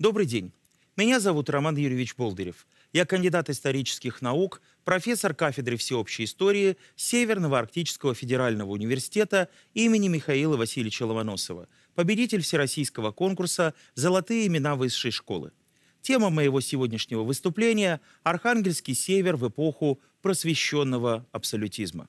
Добрый день. Меня зовут Роман Юрьевич Болдырев. Я кандидат исторических наук, профессор кафедры всеобщей истории Северного Арктического федерального университета имени Михаила Васильевича Ломоносова, победитель всероссийского конкурса «Золотые имена высшей школы». Тема моего сегодняшнего выступления – Архангельский север в эпоху просвещенного абсолютизма.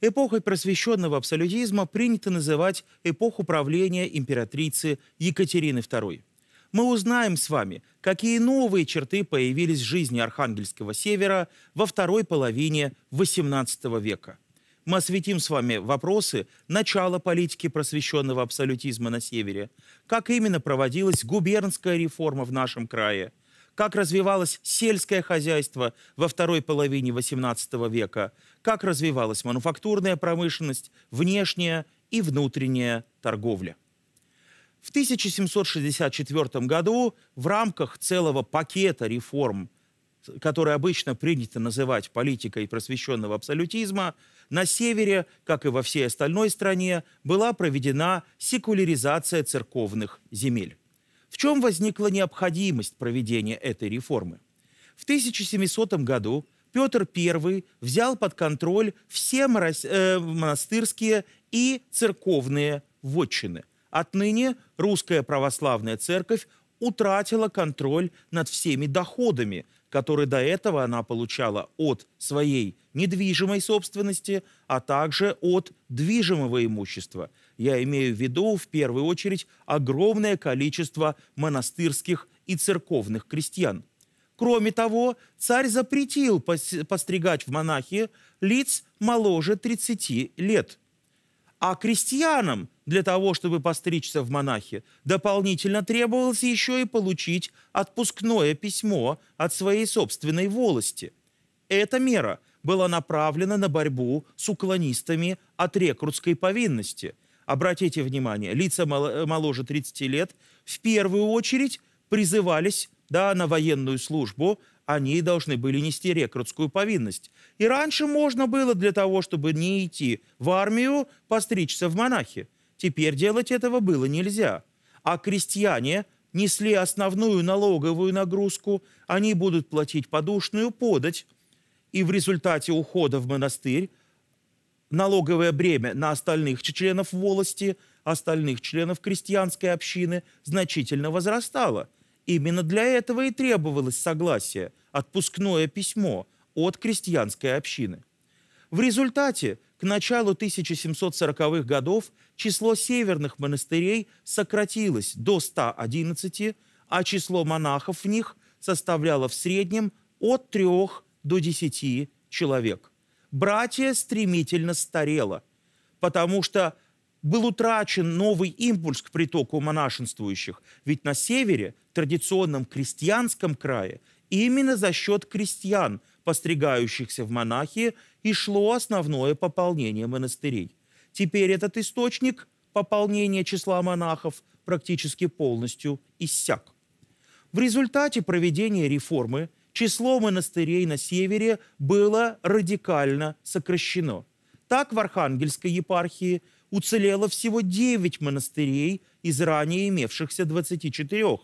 Эпохой просвещенного абсолютизма принято называть эпоху правления императрицы Екатерины II мы узнаем с вами, какие новые черты появились в жизни Архангельского севера во второй половине XVIII века. Мы осветим с вами вопросы начала политики просвещенного абсолютизма на севере, как именно проводилась губернская реформа в нашем крае, как развивалось сельское хозяйство во второй половине XVIII века, как развивалась мануфактурная промышленность, внешняя и внутренняя торговля. В 1764 году в рамках целого пакета реформ, который обычно принято называть политикой просвещенного абсолютизма, на севере, как и во всей остальной стране, была проведена секуляризация церковных земель. В чем возникла необходимость проведения этой реформы? В 1700 году Петр I взял под контроль все э, монастырские и церковные вотчины – Отныне русская православная церковь утратила контроль над всеми доходами, которые до этого она получала от своей недвижимой собственности, а также от движимого имущества. Я имею в виду в первую очередь огромное количество монастырских и церковных крестьян. Кроме того, царь запретил постригать в монахи лиц моложе 30 лет. А крестьянам для того, чтобы постричься в монахи, дополнительно требовалось еще и получить отпускное письмо от своей собственной волости. Эта мера была направлена на борьбу с уклонистами от рекрутской повинности. Обратите внимание, лица моложе 30 лет в первую очередь призывались да, на военную службу, они должны были нести рекрутскую повинность. И раньше можно было для того, чтобы не идти в армию, постричься в монахи. Теперь делать этого было нельзя. А крестьяне несли основную налоговую нагрузку, они будут платить подушную подать, и в результате ухода в монастырь налоговое бремя на остальных членов волости, остальных членов крестьянской общины значительно возрастало. Именно для этого и требовалось согласие, отпускное письмо от крестьянской общины. В результате к началу 1740-х годов число северных монастырей сократилось до 111, а число монахов в них составляло в среднем от 3 до 10 человек. Братья стремительно старело, потому что был утрачен новый импульс к притоку монашенствующих. Ведь на севере, традиционном крестьянском крае, именно за счет крестьян постригающихся в монахи, и шло основное пополнение монастырей. Теперь этот источник пополнения числа монахов практически полностью иссяк. В результате проведения реформы число монастырей на севере было радикально сокращено. Так в Архангельской епархии уцелело всего 9 монастырей из ранее имевшихся 24.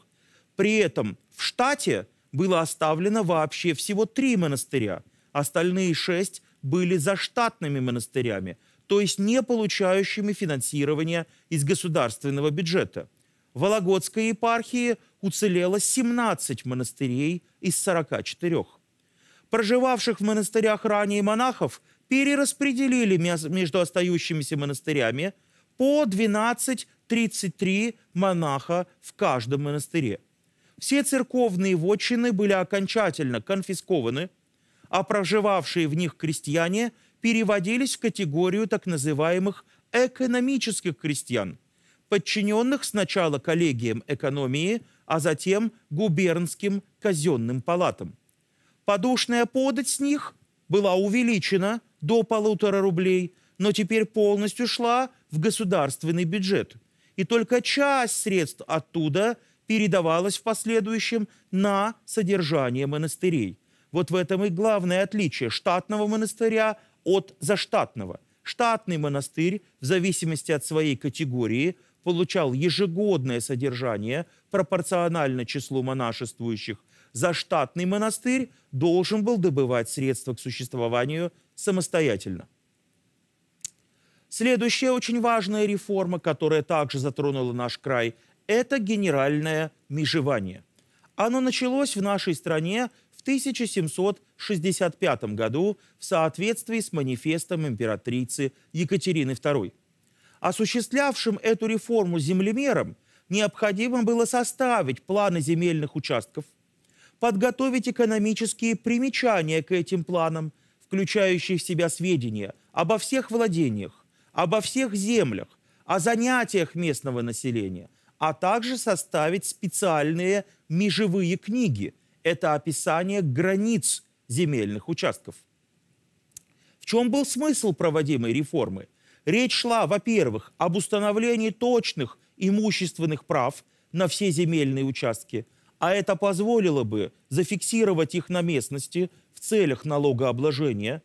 При этом в штате было оставлено вообще всего три монастыря. Остальные шесть были заштатными монастырями, то есть не получающими финансирования из государственного бюджета. В Вологодской епархии уцелело 17 монастырей из 44. Проживавших в монастырях ранее монахов перераспределили между остающимися монастырями по 12-33 монаха в каждом монастыре. Все церковные вотчины были окончательно конфискованы, а проживавшие в них крестьяне переводились в категорию так называемых экономических крестьян, подчиненных сначала коллегиям экономии, а затем губернским казенным палатам. Подушная подать с них была увеличена до полутора рублей, но теперь полностью шла в государственный бюджет. И только часть средств оттуда – передавалось в последующем на содержание монастырей. Вот в этом и главное отличие штатного монастыря от заштатного. Штатный монастырь, в зависимости от своей категории, получал ежегодное содержание пропорционально числу монашествующих, за штатный монастырь должен был добывать средства к существованию самостоятельно. Следующая очень важная реформа, которая также затронула наш край, это генеральное межевание. Оно началось в нашей стране в 1765 году в соответствии с манифестом императрицы Екатерины II. Осуществлявшим эту реформу землемерам необходимо было составить планы земельных участков, подготовить экономические примечания к этим планам, включающие в себя сведения обо всех владениях, обо всех землях, о занятиях местного населения, а также составить специальные межевые книги. Это описание границ земельных участков. В чем был смысл проводимой реформы? Речь шла, во-первых, об установлении точных имущественных прав на все земельные участки, а это позволило бы зафиксировать их на местности целях налогообложения.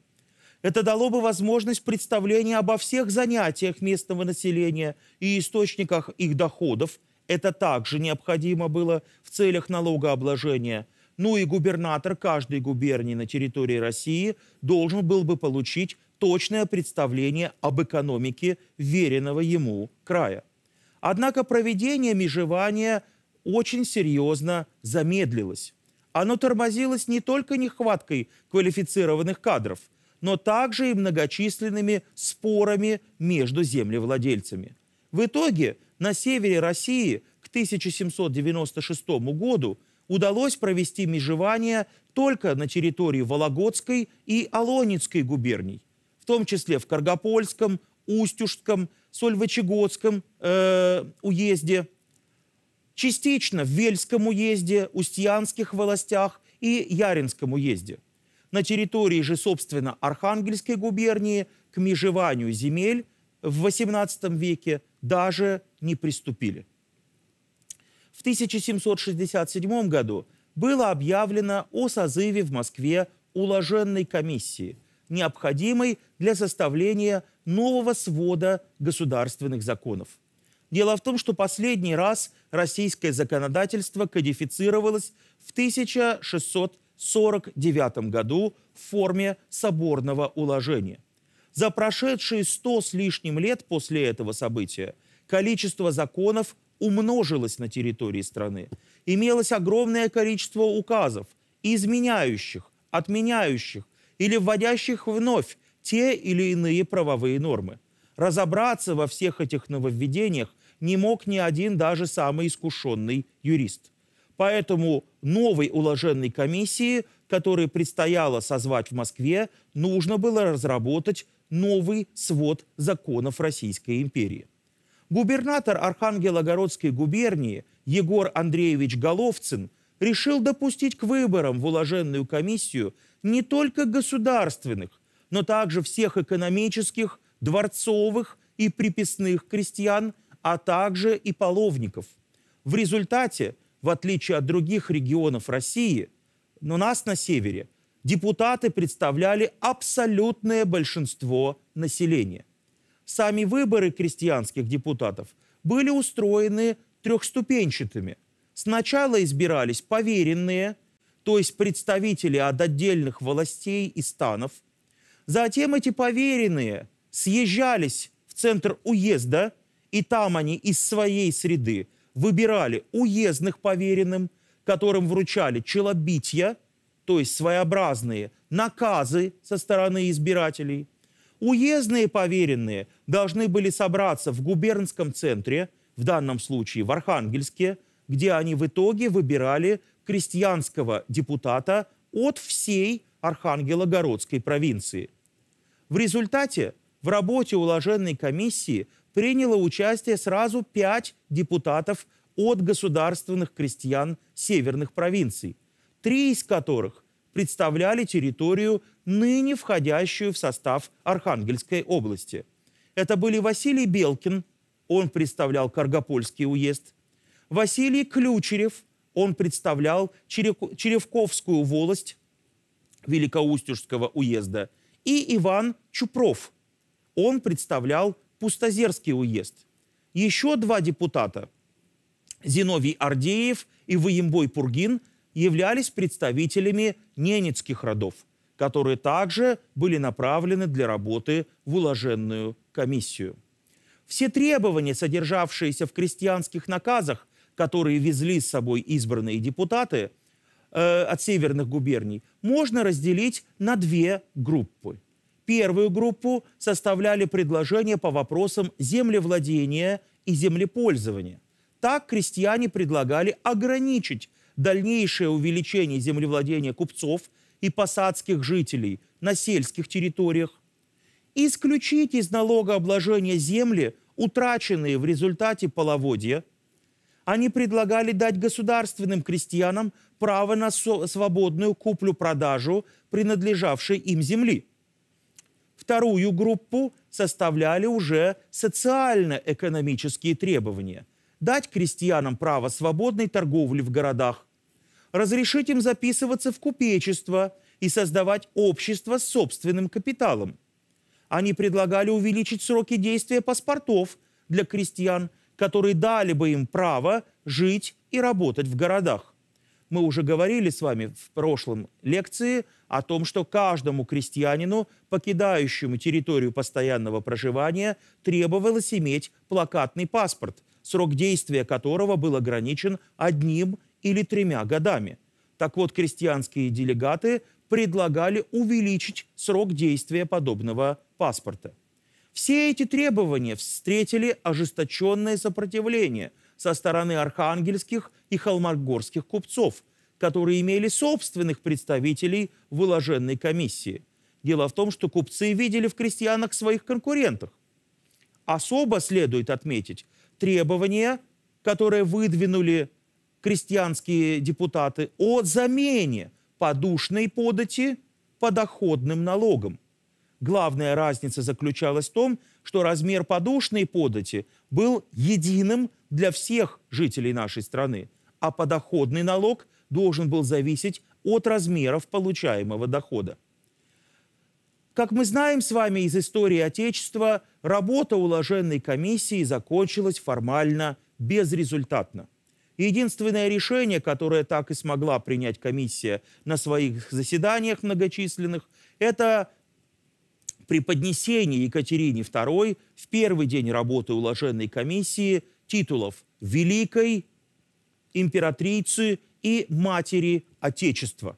Это дало бы возможность представления обо всех занятиях местного населения и источниках их доходов. Это также необходимо было в целях налогообложения – ну и губернатор каждой губернии на территории России должен был бы получить точное представление об экономике веренного ему края. Однако проведение межевания очень серьезно замедлилось. Оно тормозилось не только нехваткой квалифицированных кадров, но также и многочисленными спорами между землевладельцами. В итоге на севере России к 1796 году удалось провести межевание только на территории Вологодской и Алонецкой губерний том числе в Каргопольском, Устюжском, Сольвычегодском э, уезде, частично в Вельском уезде, Устьянских властях и Яринском уезде. На территории же, собственно, Архангельской губернии к межеванию земель в XVIII веке даже не приступили. В 1767 году было объявлено о созыве в Москве уложенной комиссии – необходимой для составления нового свода государственных законов. Дело в том, что последний раз российское законодательство кодифицировалось в 1649 году в форме соборного уложения. За прошедшие сто с лишним лет после этого события количество законов умножилось на территории страны. Имелось огромное количество указов, изменяющих, отменяющих, или вводящих вновь те или иные правовые нормы. Разобраться во всех этих нововведениях не мог ни один даже самый искушенный юрист. Поэтому новой уложенной комиссии, которой предстояло созвать в Москве, нужно было разработать новый свод законов Российской империи. Губернатор Архангелогородской губернии Егор Андреевич Головцин решил допустить к выборам в уложенную комиссию не только государственных, но также всех экономических, дворцовых и приписных крестьян, а также и половников. В результате, в отличие от других регионов России, у нас на севере депутаты представляли абсолютное большинство населения. Сами выборы крестьянских депутатов были устроены трехступенчатыми. Сначала избирались поверенные – то есть представители от отдельных властей и станов. Затем эти поверенные съезжались в центр уезда, и там они из своей среды выбирали уездных поверенным, которым вручали челобития, то есть своеобразные наказы со стороны избирателей. Уездные поверенные должны были собраться в губернском центре, в данном случае в Архангельске, где они в итоге выбирали крестьянского депутата от всей Архангелогородской провинции. В результате в работе уложенной комиссии приняло участие сразу пять депутатов от государственных крестьян северных провинций, три из которых представляли территорию, ныне входящую в состав Архангельской области. Это были Василий Белкин, он представлял Каргопольский уезд, Василий Ключерев, он представлял Черевковскую волость Великоустюжского уезда, и Иван Чупров. Он представлял Пустозерский уезд. Еще два депутата, Зиновий Ардеев и Воембой Пургин, являлись представителями ненецких родов, которые также были направлены для работы в уложенную комиссию. Все требования, содержавшиеся в крестьянских наказах, которые везли с собой избранные депутаты э, от северных губерний, можно разделить на две группы. Первую группу составляли предложения по вопросам землевладения и землепользования. Так крестьяне предлагали ограничить дальнейшее увеличение землевладения купцов и посадских жителей на сельских территориях, исключить из налогообложения земли, утраченные в результате половодья. Они предлагали дать государственным крестьянам право на свободную куплю-продажу принадлежавшей им земли. Вторую группу составляли уже социально-экономические требования. Дать крестьянам право свободной торговли в городах, разрешить им записываться в купечество и создавать общество с собственным капиталом. Они предлагали увеличить сроки действия паспортов для крестьян, которые дали бы им право жить и работать в городах. Мы уже говорили с вами в прошлом лекции о том, что каждому крестьянину, покидающему территорию постоянного проживания, требовалось иметь плакатный паспорт, срок действия которого был ограничен одним или тремя годами. Так вот, крестьянские делегаты предлагали увеличить срок действия подобного паспорта. Все эти требования встретили ожесточенное сопротивление со стороны архангельских и холмогорских купцов, которые имели собственных представителей в уложенной комиссии. Дело в том, что купцы видели в крестьянах своих конкурентов. Особо следует отметить требования, которые выдвинули крестьянские депутаты о замене подушной подати подоходным налогом. Главная разница заключалась в том, что размер подушной подати был единым для всех жителей нашей страны, а подоходный налог должен был зависеть от размеров получаемого дохода. Как мы знаем с вами из истории Отечества, работа уложенной комиссии закончилась формально безрезультатно. Единственное решение, которое так и смогла принять комиссия на своих заседаниях многочисленных, это при поднесении Екатерине II в первый день работы уложенной комиссии титулов «Великой императрицы» и «Матери Отечества».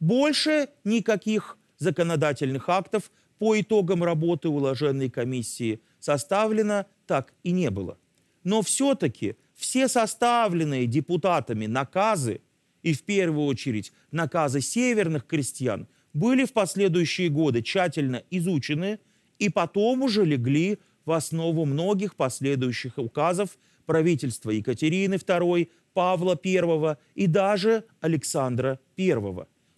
Больше никаких законодательных актов по итогам работы уложенной комиссии составлено так и не было. Но все-таки – все составленные депутатами наказы, и в первую очередь наказы северных крестьян, были в последующие годы тщательно изучены и потом уже легли в основу многих последующих указов правительства Екатерины II, Павла I и даже Александра I.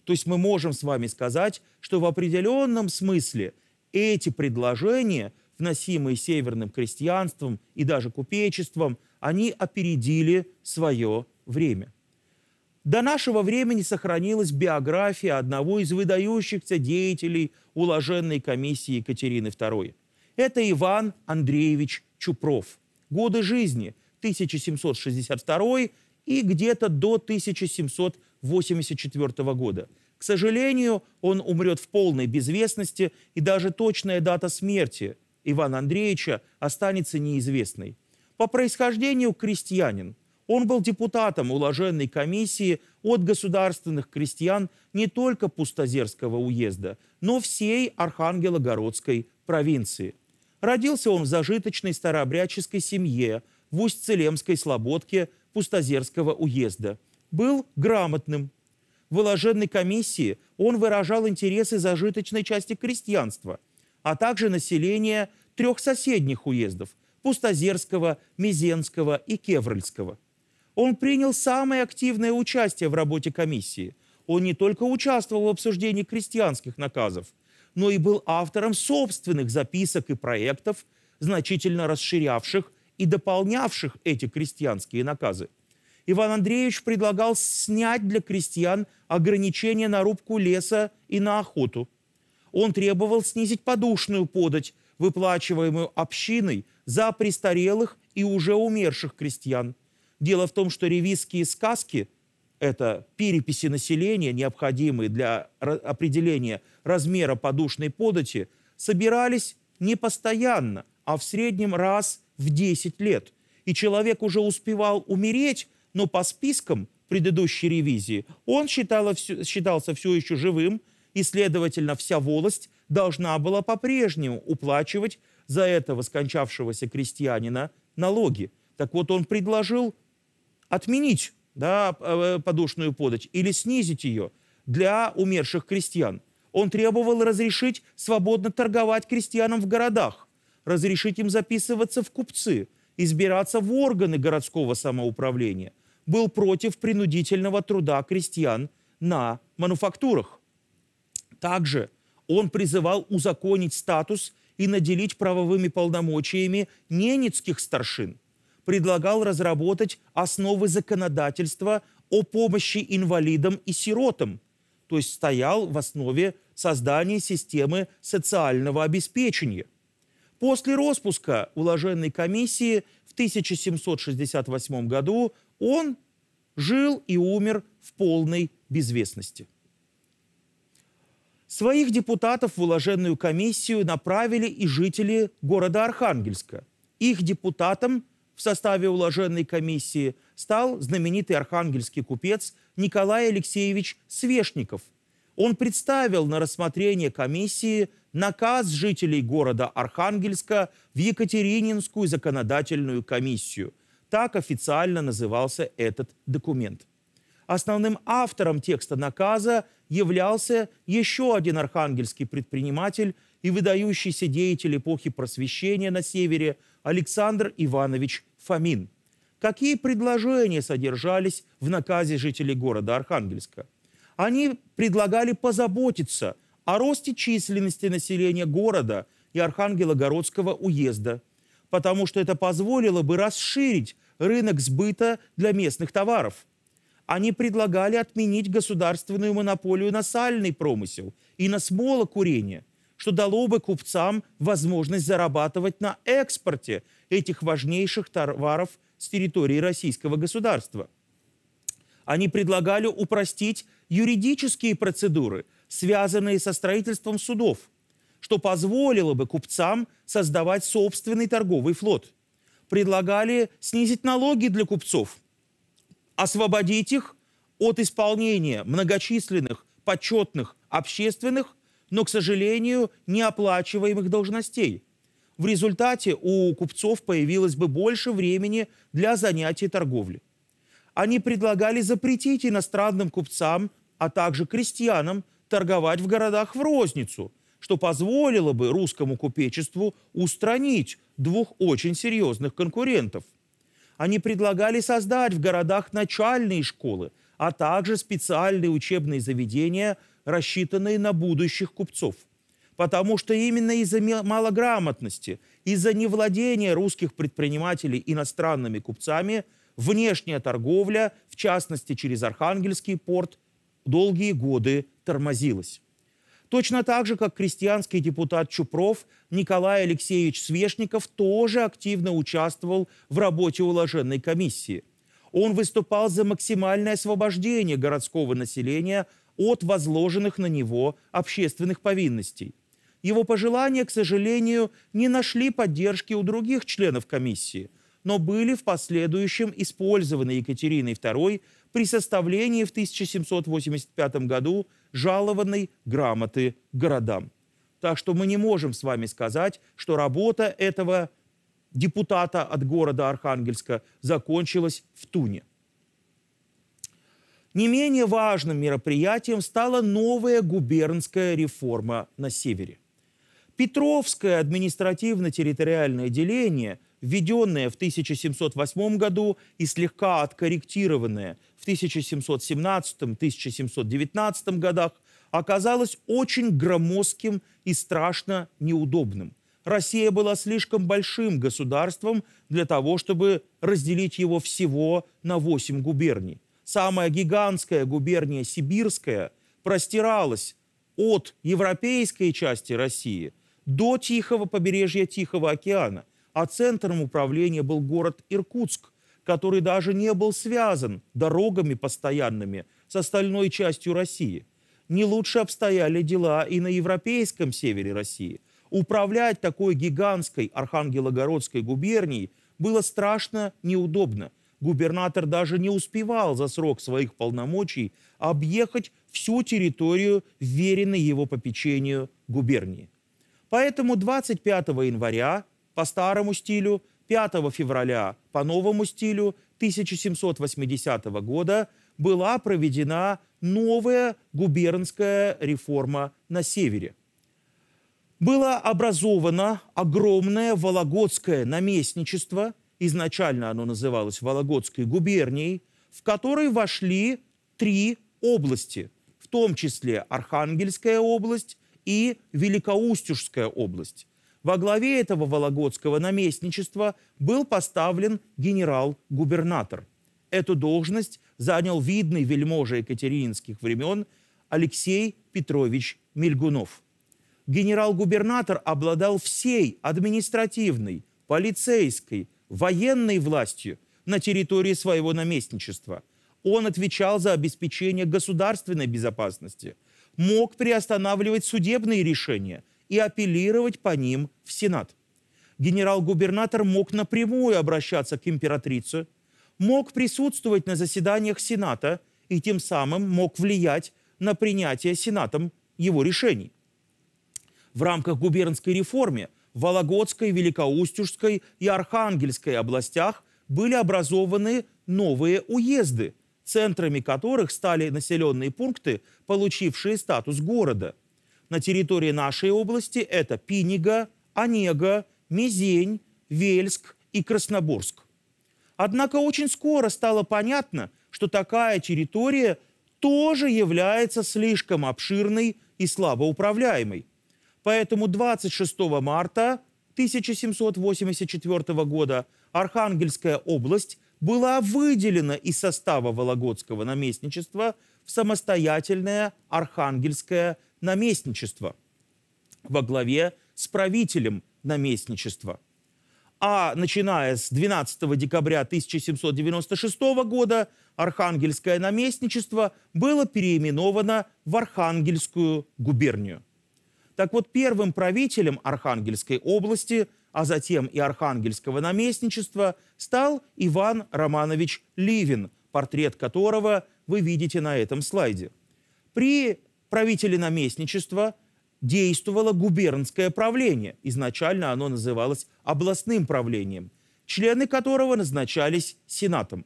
То есть мы можем с вами сказать, что в определенном смысле эти предложения, вносимые северным крестьянством и даже купечеством – они опередили свое время. До нашего времени сохранилась биография одного из выдающихся деятелей уложенной комиссии Екатерины II. Это Иван Андреевич Чупров. Годы жизни 1762 и где-то до 1784 года. К сожалению, он умрет в полной безвестности, и даже точная дата смерти Ивана Андреевича останется неизвестной. По происхождению крестьянин. Он был депутатом уложенной комиссии от государственных крестьян не только Пустозерского уезда, но всей Архангелогородской провинции. Родился он в зажиточной старообрядческой семье в Усть-Целемской слободке Пустозерского уезда. Был грамотным. В уложенной комиссии он выражал интересы зажиточной части крестьянства, а также населения трех соседних уездов – Пустозерского, Мизенского и Кевральского. Он принял самое активное участие в работе комиссии. Он не только участвовал в обсуждении крестьянских наказов, но и был автором собственных записок и проектов, значительно расширявших и дополнявших эти крестьянские наказы. Иван Андреевич предлагал снять для крестьян ограничения на рубку леса и на охоту. Он требовал снизить подушную подать, выплачиваемую общиной за престарелых и уже умерших крестьян. Дело в том, что ревизские сказки – это переписи населения, необходимые для определения размера подушной подати, собирались не постоянно, а в среднем раз в 10 лет. И человек уже успевал умереть, но по спискам предыдущей ревизии он считался все еще живым, и, следовательно, вся волость должна была по-прежнему уплачивать за этого скончавшегося крестьянина налоги. Так вот, он предложил отменить да, э, подушную подать или снизить ее для умерших крестьян. Он требовал разрешить свободно торговать крестьянам в городах, разрешить им записываться в купцы, избираться в органы городского самоуправления. Был против принудительного труда крестьян на мануфактурах. Также он призывал узаконить статус и наделить правовыми полномочиями ненецких старшин. Предлагал разработать основы законодательства о помощи инвалидам и сиротам, то есть стоял в основе создания системы социального обеспечения. После распуска уложенной комиссии в 1768 году он жил и умер в полной безвестности. Своих депутатов в уложенную комиссию направили и жители города Архангельска. Их депутатом в составе уложенной комиссии стал знаменитый архангельский купец Николай Алексеевич Свешников. Он представил на рассмотрение комиссии наказ жителей города Архангельска в Екатерининскую законодательную комиссию. Так официально назывался этот документ. Основным автором текста наказа являлся еще один архангельский предприниматель и выдающийся деятель эпохи просвещения на севере Александр Иванович Фомин. Какие предложения содержались в наказе жителей города Архангельска? Они предлагали позаботиться о росте численности населения города и Архангелогородского уезда, потому что это позволило бы расширить рынок сбыта для местных товаров – они предлагали отменить государственную монополию на сальный промысел и на смолокурение, что дало бы купцам возможность зарабатывать на экспорте этих важнейших товаров с территории российского государства. Они предлагали упростить юридические процедуры, связанные со строительством судов, что позволило бы купцам создавать собственный торговый флот. Предлагали снизить налоги для купцов – освободить их от исполнения многочисленных почетных общественных, но, к сожалению, неоплачиваемых должностей. В результате у купцов появилось бы больше времени для занятий торговли. Они предлагали запретить иностранным купцам, а также крестьянам торговать в городах в розницу, что позволило бы русскому купечеству устранить двух очень серьезных конкурентов – они предлагали создать в городах начальные школы, а также специальные учебные заведения, рассчитанные на будущих купцов. Потому что именно из-за малограмотности, из-за невладения русских предпринимателей иностранными купцами, внешняя торговля, в частности через Архангельский порт, долгие годы тормозилась. Точно так же, как крестьянский депутат Чупров Николай Алексеевич Свешников тоже активно участвовал в работе уложенной комиссии. Он выступал за максимальное освобождение городского населения от возложенных на него общественных повинностей. Его пожелания, к сожалению, не нашли поддержки у других членов комиссии, но были в последующем использованы Екатериной II при составлении в 1785 году жалованной грамоты городам. Так что мы не можем с вами сказать, что работа этого депутата от города Архангельска закончилась в Туне. Не менее важным мероприятием стала новая губернская реформа на севере. Петровское административно-территориальное деление – введенное в 1708 году и слегка откорректированное в 1717-1719 годах, оказалось очень громоздким и страшно неудобным. Россия была слишком большим государством для того, чтобы разделить его всего на 8 губерний. Самая гигантская губерния Сибирская простиралась от европейской части России до Тихого побережья Тихого океана а центром управления был город Иркутск, который даже не был связан дорогами постоянными с остальной частью России. Не лучше обстояли дела и на европейском севере России. Управлять такой гигантской Архангелогородской губернией было страшно неудобно. Губернатор даже не успевал за срок своих полномочий объехать всю территорию, веренной его попечению губернии. Поэтому 25 января по старому стилю 5 февраля по новому стилю 1780 года была проведена новая губернская реформа на севере. Было образовано огромное Вологодское наместничество, изначально оно называлось Вологодской губернией, в которой вошли три области, в том числе Архангельская область и Великоустюжская область. Во главе этого Вологодского наместничества был поставлен генерал-губернатор. Эту должность занял видный вельможа екатерининских времен Алексей Петрович Мельгунов. Генерал-губернатор обладал всей административной, полицейской, военной властью на территории своего наместничества. Он отвечал за обеспечение государственной безопасности, мог приостанавливать судебные решения – и апеллировать по ним в Сенат. Генерал-губернатор мог напрямую обращаться к императрице, мог присутствовать на заседаниях Сената и тем самым мог влиять на принятие Сенатом его решений. В рамках губернской реформы в Вологодской, Великоустюжской и Архангельской областях были образованы новые уезды, центрами которых стали населенные пункты, получившие статус города – на территории нашей области это Пинига, Онега, Мизень, Вельск и Красноборск. Однако очень скоро стало понятно, что такая территория тоже является слишком обширной и слабо управляемой. Поэтому 26 марта 1784 года Архангельская область была выделена из состава Вологодского наместничества в самостоятельное Архангельское наместничества во главе с правителем наместничества. А начиная с 12 декабря 1796 года Архангельское наместничество было переименовано в Архангельскую губернию. Так вот, первым правителем Архангельской области, а затем и Архангельского наместничества, стал Иван Романович Ливин, портрет которого вы видите на этом слайде. При правителе наместничества действовало губернское правление. Изначально оно называлось областным правлением, члены которого назначались сенатом.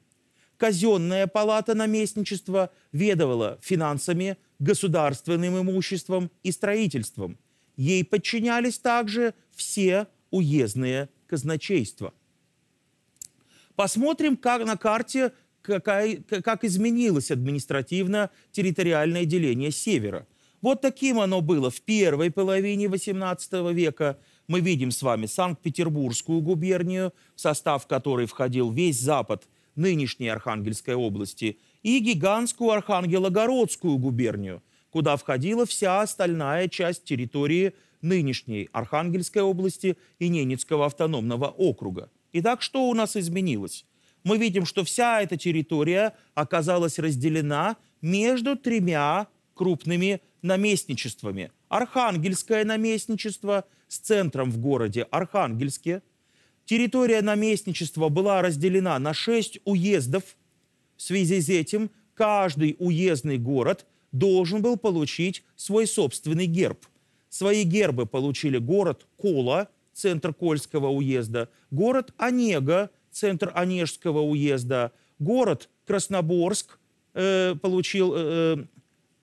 Казенная палата наместничества ведовала финансами, государственным имуществом и строительством. Ей подчинялись также все уездные казначейства. Посмотрим, как на карте какая, как изменилось административно-территориальное деление Севера. Вот таким оно было в первой половине XVIII века. Мы видим с вами Санкт-Петербургскую губернию, в состав которой входил весь запад нынешней Архангельской области, и гигантскую Архангелогородскую губернию, куда входила вся остальная часть территории нынешней Архангельской области и Ненецкого автономного округа. Итак, что у нас изменилось? Мы видим, что вся эта территория оказалась разделена между тремя крупными наместничествами. Архангельское наместничество с центром в городе Архангельске. Территория наместничества была разделена на шесть уездов. В связи с этим каждый уездный город должен был получить свой собственный герб. Свои гербы получили город Кола, центр Кольского уезда, город Онега, центр Онежского уезда, город Красноборск э, получил э, э,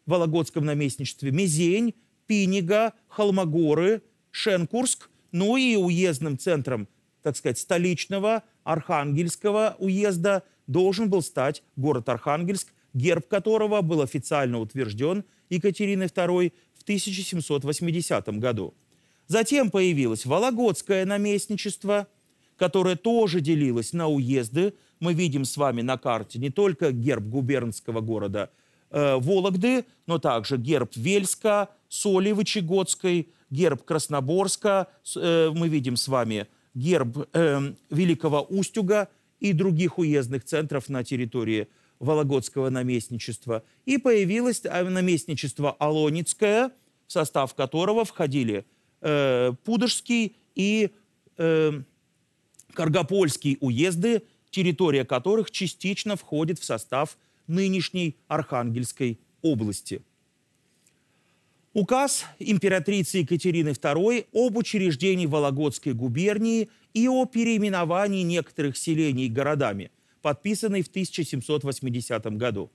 в Вологодском наместничестве, Мизень, Пинига, Холмогоры, Шенкурск, ну и уездным центром, так сказать, столичного Архангельского уезда должен был стать город Архангельск, герб которого был официально утвержден Екатериной II в 1780 году. Затем появилось Вологодское наместничество – которая тоже делилась на уезды. Мы видим с вами на карте не только герб губернского города э, Вологды, но также герб Вельска, Соли Вычегодской, герб Красноборска. Э, мы видим с вами герб э, Великого Устюга и других уездных центров на территории Вологодского наместничества. И появилось э, наместничество Алоницкое, в состав которого входили э, Пудожский и э, Каргопольский уезды, территория которых частично входит в состав нынешней Архангельской области. Указ императрицы Екатерины II об учреждении Вологодской губернии и о переименовании некоторых селений городами, подписанный в 1780 году.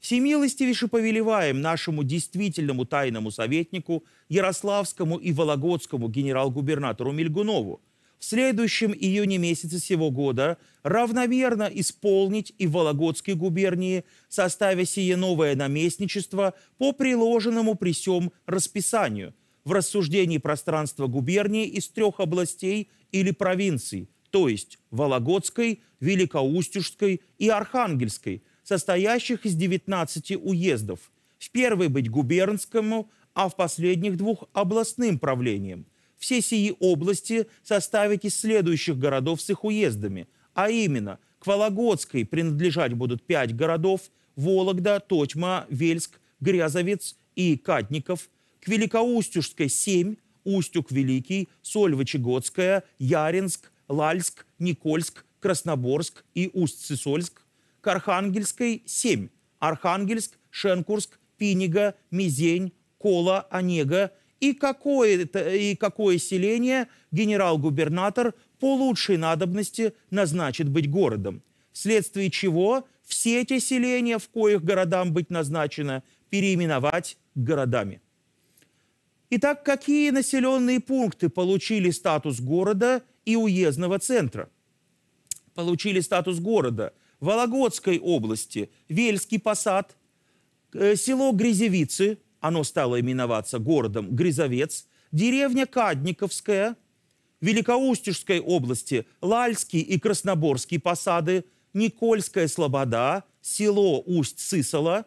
Всемилостивейше повелеваем нашему действительному тайному советнику Ярославскому и Вологодскому генерал-губернатору Мельгунову в следующем июне месяце сего года равномерно исполнить и Вологодской губернии, составя сие новое наместничество по приложенному при сём расписанию в рассуждении пространства губернии из трех областей или провинций, то есть Вологодской, Великоустюжской и Архангельской, состоящих из 19 уездов, в первой быть губернскому, а в последних двух областным правлением – все сии области составить из следующих городов с их уездами, а именно к Вологодской принадлежать будут пять городов – Вологда, Тотьма, Вельск, Грязовец и Катников, к Великоустюжской – семь, Устюг Великий, Сольвычегодская, Яринск, Лальск, Никольск, Красноборск и Усть-Сысольск, к Архангельской – семь, Архангельск, Шенкурск, Пинига, Мизень, Кола, Онега и какое, и какое селение генерал-губернатор по лучшей надобности назначит быть городом, вследствие чего все эти селения, в коих городам быть назначено, переименовать городами. Итак, какие населенные пункты получили статус города и уездного центра? Получили статус города Вологодской области, Вельский посад, э, село Грязевицы – оно стало именоваться городом Грязовец, деревня Кадниковская, Великоустюжской области Лальский и Красноборский посады, Никольская Слобода, село Усть-Сысола,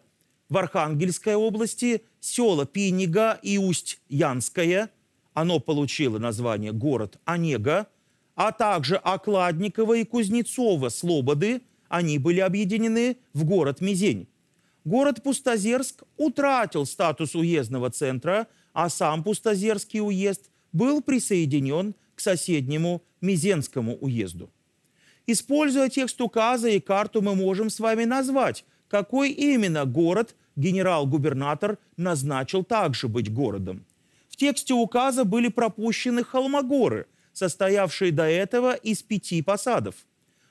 в Архангельской области села Пинига и Усть-Янское, оно получило название город Онега, а также Окладниково и Кузнецово Слободы, они были объединены в город Мизень город Пустозерск утратил статус уездного центра, а сам Пустозерский уезд был присоединен к соседнему Мизенскому уезду. Используя текст указа и карту, мы можем с вами назвать, какой именно город генерал-губернатор назначил также быть городом. В тексте указа были пропущены Холмогоры, состоявшие до этого из пяти посадов –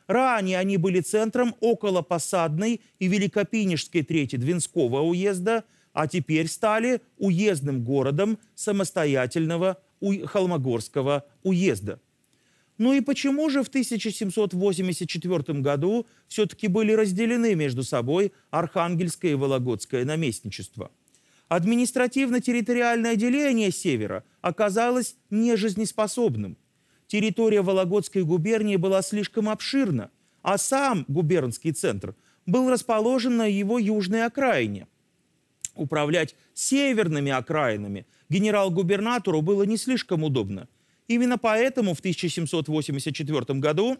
Ранее они были центром около Посадной и Великопинежской трети Двинского уезда, а теперь стали уездным городом самостоятельного Холмогорского уезда. Ну и почему же в 1784 году все-таки были разделены между собой Архангельское и Вологодское наместничество? Административно-территориальное деление севера оказалось нежизнеспособным территория Вологодской губернии была слишком обширна, а сам губернский центр был расположен на его южной окраине. Управлять северными окраинами генерал-губернатору было не слишком удобно. Именно поэтому в 1784 году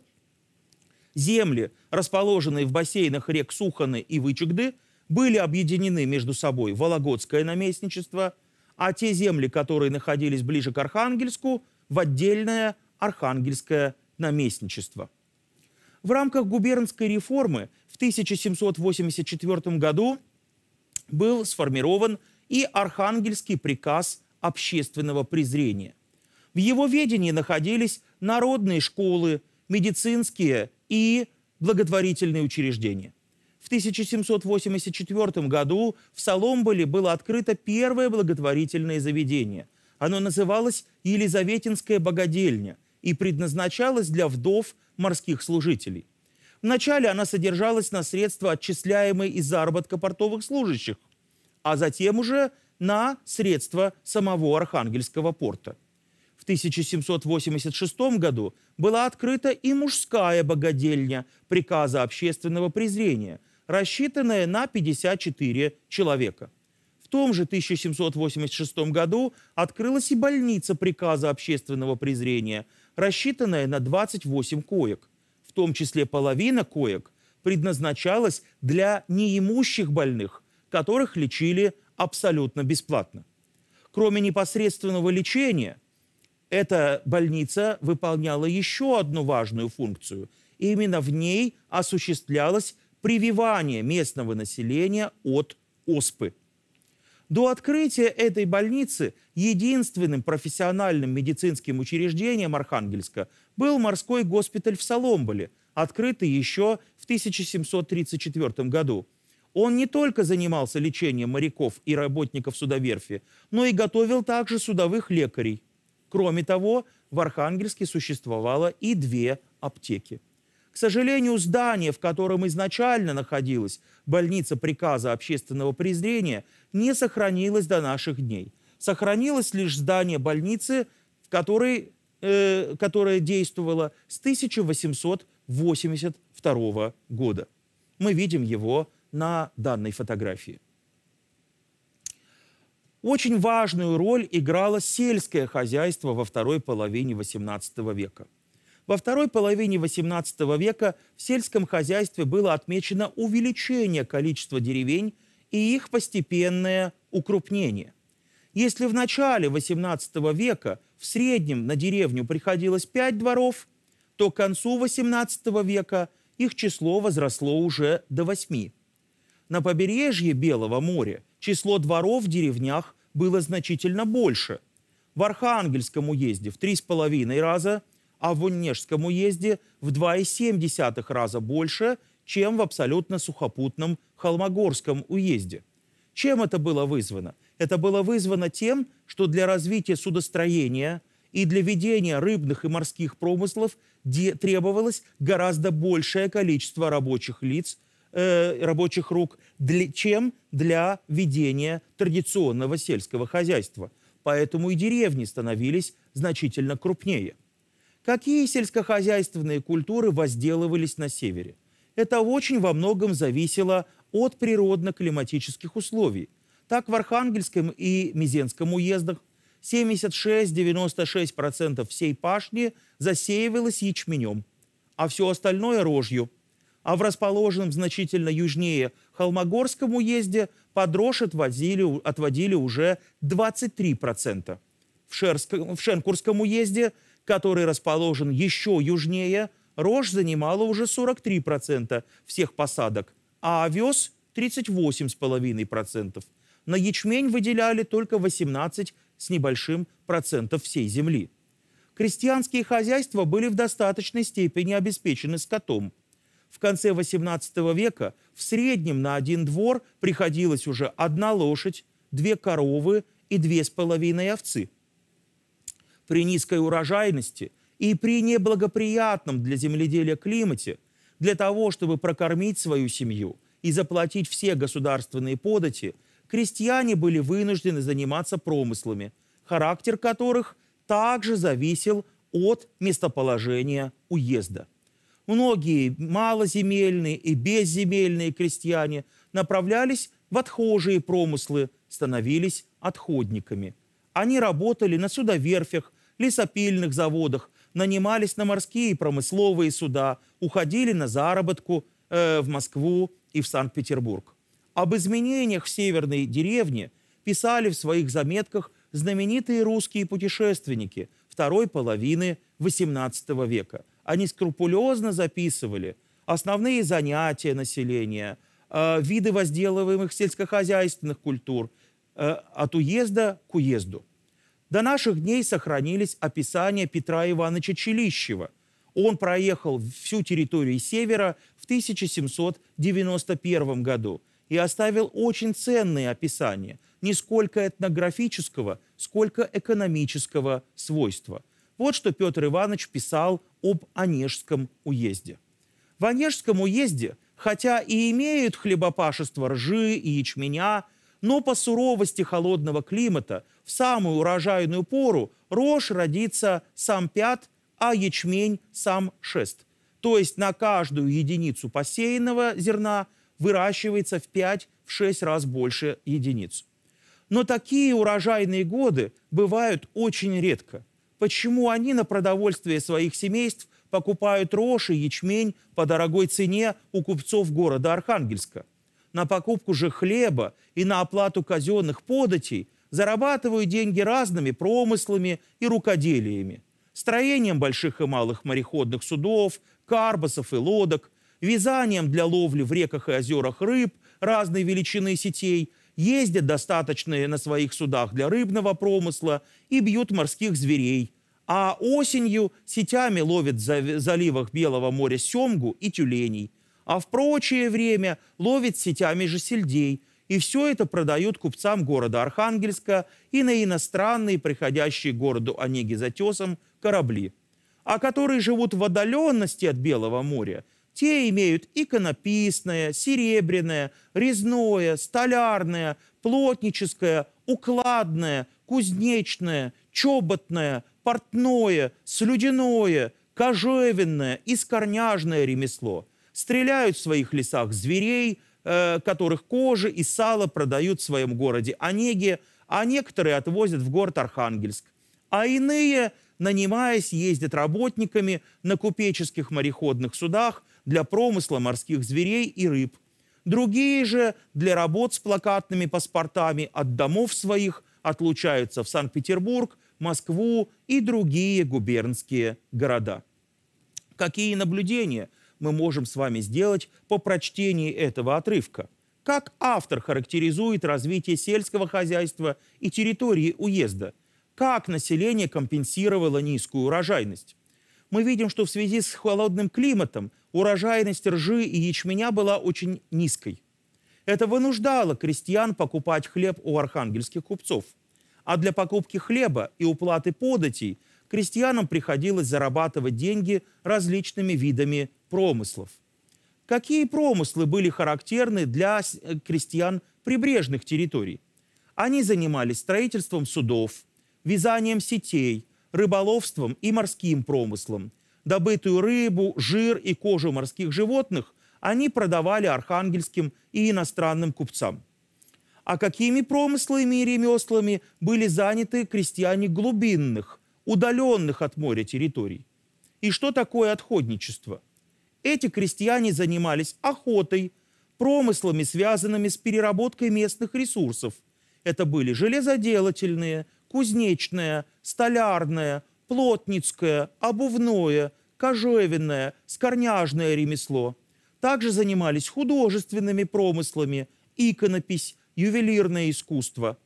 земли, расположенные в бассейнах рек Суханы и Вычегды, были объединены между собой Вологодское наместничество, а те земли, которые находились ближе к Архангельску, в отдельное архангельское наместничество. В рамках губернской реформы в 1784 году был сформирован и Архангельский приказ общественного презрения. В его ведении находились народные школы, медицинские и благотворительные учреждения. В 1784 году в Соломболе было открыто первое благотворительное заведение. Оно называлось Елизаветинская богадельня и предназначалась для вдов морских служителей. Вначале она содержалась на средства, отчисляемые из заработка портовых служащих, а затем уже на средства самого Архангельского порта. В 1786 году была открыта и мужская богадельня приказа общественного презрения, рассчитанная на 54 человека – том же 1786 году открылась и больница приказа общественного презрения, рассчитанная на 28 коек. В том числе половина коек предназначалась для неимущих больных, которых лечили абсолютно бесплатно. Кроме непосредственного лечения, эта больница выполняла еще одну важную функцию. И именно в ней осуществлялось прививание местного населения от оспы. До открытия этой больницы единственным профессиональным медицинским учреждением Архангельска был морской госпиталь в Соломболе, открытый еще в 1734 году. Он не только занимался лечением моряков и работников судоверфи, но и готовил также судовых лекарей. Кроме того, в Архангельске существовало и две аптеки. К сожалению, здание, в котором изначально находилась больница приказа общественного презрения, не сохранилось до наших дней. Сохранилось лишь здание больницы, в которой, э, которая действовала с 1882 года. Мы видим его на данной фотографии. Очень важную роль играло сельское хозяйство во второй половине XVIII века. Во второй половине XVIII века в сельском хозяйстве было отмечено увеличение количества деревень и их постепенное укрупнение. Если в начале XVIII века в среднем на деревню приходилось пять дворов, то к концу XVIII века их число возросло уже до восьми. На побережье Белого моря число дворов в деревнях было значительно больше. В Архангельском уезде в три с половиной раза – а в Уннежском уезде в 2,7 раза больше, чем в абсолютно сухопутном Холмогорском уезде. Чем это было вызвано? Это было вызвано тем, что для развития судостроения и для ведения рыбных и морских промыслов требовалось гораздо большее количество рабочих лиц, э, рабочих рук, чем для ведения традиционного сельского хозяйства. Поэтому и деревни становились значительно крупнее. Какие сельскохозяйственные культуры возделывались на севере? Это очень во многом зависело от природно-климатических условий. Так в Архангельском и Мизенском уездах 76-96% всей пашни засеивалось ячменем, а все остальное – рожью. А в расположенном значительно южнее Холмогорском уезде под рожь отводили, отводили уже 23%. В, Шерском, в Шенкурском уезде – который расположен еще южнее, рожь занимала уже 43% всех посадок, а овес 38,5%. На ячмень выделяли только 18 с небольшим процентов всей земли. Крестьянские хозяйства были в достаточной степени обеспечены скотом. В конце XVIII века в среднем на один двор приходилось уже одна лошадь, две коровы и две с половиной овцы – при низкой урожайности и при неблагоприятном для земледелия климате, для того, чтобы прокормить свою семью и заплатить все государственные подати, крестьяне были вынуждены заниматься промыслами, характер которых также зависел от местоположения уезда. Многие малоземельные и безземельные крестьяне направлялись в отхожие промыслы, становились отходниками. Они работали на судоверфях, лесопильных заводах, нанимались на морские промысловые суда, уходили на заработку э, в Москву и в Санкт-Петербург. Об изменениях в северной деревне писали в своих заметках знаменитые русские путешественники второй половины XVIII века. Они скрупулезно записывали основные занятия населения, э, виды возделываемых сельскохозяйственных культур э, от уезда к уезду. До наших дней сохранились описания Петра Ивановича Челищева. Он проехал всю территорию севера в 1791 году и оставил очень ценные описания, не сколько этнографического, сколько экономического свойства. Вот что Петр Иванович писал об Онежском уезде. В Онежском уезде, хотя и имеют хлебопашество ржи и ячменя, но по суровости холодного климата в самую урожайную пору рожь родится сам пят, а ячмень сам шест. То есть на каждую единицу посеянного зерна выращивается в 5-6 раз больше единиц. Но такие урожайные годы бывают очень редко. почему они на продовольствие своих семейств покупают рожь и ячмень по дорогой цене у купцов города Архангельска. На покупку же хлеба и на оплату казенных податей зарабатывают деньги разными промыслами и рукоделиями. Строением больших и малых мореходных судов, карбасов и лодок, вязанием для ловли в реках и озерах рыб разной величины сетей, ездят достаточные на своих судах для рыбного промысла и бьют морских зверей. А осенью сетями ловят в заливах Белого моря семгу и тюленей. А в прочее время ловят сетями же сельдей. И все это продают купцам города Архангельска и на иностранные, приходящие к городу Онеги затесом, корабли. А которые живут в отдаленности от Белого моря, те имеют иконописное, серебряное, резное, столярное, плотническое, укладное, кузнечное, чоботное, портное, слюдяное, кожевенное и скорняжное ремесло. Стреляют в своих лесах зверей, э, которых кожи и сало продают в своем городе Онеге, а некоторые отвозят в город Архангельск. А иные, нанимаясь, ездят работниками на купеческих мореходных судах для промысла морских зверей и рыб. Другие же для работ с плакатными паспортами от домов своих отлучаются в Санкт-Петербург, Москву и другие губернские города. Какие наблюдения мы можем с вами сделать по прочтении этого отрывка? Как автор характеризует развитие сельского хозяйства и территории уезда? Как население компенсировало низкую урожайность? Мы видим, что в связи с холодным климатом урожайность ржи и ячменя была очень низкой. Это вынуждало крестьян покупать хлеб у архангельских купцов – а для покупки хлеба и уплаты податей крестьянам приходилось зарабатывать деньги различными видами промыслов. Какие промыслы были характерны для э, крестьян прибрежных территорий? Они занимались строительством судов, вязанием сетей, рыболовством и морским промыслом. Добытую рыбу, жир и кожу морских животных они продавали архангельским и иностранным купцам а какими промыслами и ремеслами были заняты крестьяне глубинных, удаленных от моря территорий. И что такое отходничество? Эти крестьяне занимались охотой, промыслами, связанными с переработкой местных ресурсов. Это были железоделательные, кузнечное, столярное, плотницкое, обувное, кожевенное, скорняжное ремесло. Также занимались художественными промыслами, иконопись, ювелирное искусство.